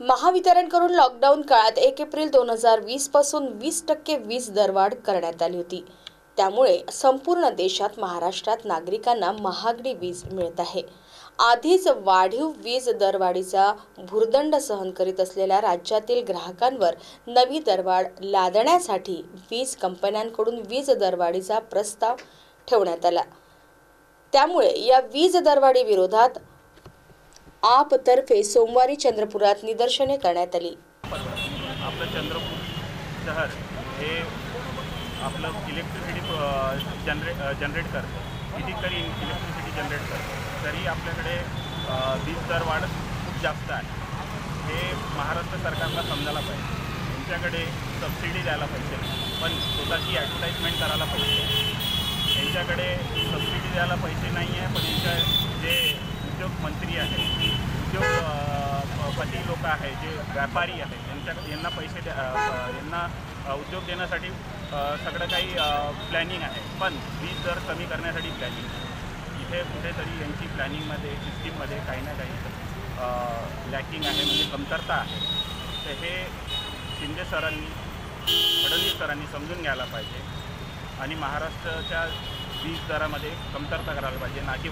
महावितरणकडून लॉकडाऊन काळात एक एप्रिल दोन हजार वीसपासून वीस टक्के वीज दरवाढ करण्यात आली होती. त्यामुळे संपूर्ण देशात महाराष्ट्रात नागरिकांना महागडी वीज मिळत आहे. आधीच वाढीव वीज दरवाढीचा भुर्दंड सहन करीत असलेल्या राज्यातील ग्राहकांवर नवी दरवाढ लादण्यासाठी वीज कंपन्यांकडून वीज दरवाढीचा प्रस्ताव ठेवण्यात आला. त्यामुळे या वीज दरवाढीविरोधात आपतर्फे सोमवारी चंद्रपुरात निदर्शने करण्यात आली. आपलं चंद्रपूर शहर हे आपलं इलेक्ट्रिसिटी जनरे जनरेट करतं. कितीतरी इलेक्ट्रिसिटी जनरेट करतं. तरी आपल्याकडे वीज दर वाढ खूप जास्त आहे. हे महाराष्ट्र सरकारला समजायला पाहिजे. त्यांच्याकडे सबसिडी द्यायला पाहिजे. पण स्वतःची ॲडव्हर्टाईजमेंट करायला पाहिजे. यांच्याकडे सबसिडी द्यायला पैसे नाही आहे पण यांच्या जे उद्योग मंत्री आहेत अ, पती लोक आहेत जे व्यापारी आहेत यांच्याकडे यांना पैसे द्या यांना उद्योग देण्यासाठी सगळं काही प्लॅनिंग आहे. पण वीज दर कमी करण्यासाठी प्लॅनिंग इथे कुठेतरी यांची प्लॅनिंगमध्ये सिस्टीममध्ये काही ना काही लॅकिंग आहे म्हणजे कमतरता आहे. तर हे शिंदे सरांनी फडणवीस सरांनी समजून घ्यायला पाहिजे. आणि महाराष्ट्राच्या वीज दरामध्ये कमतरता करायला पाहिजे ना की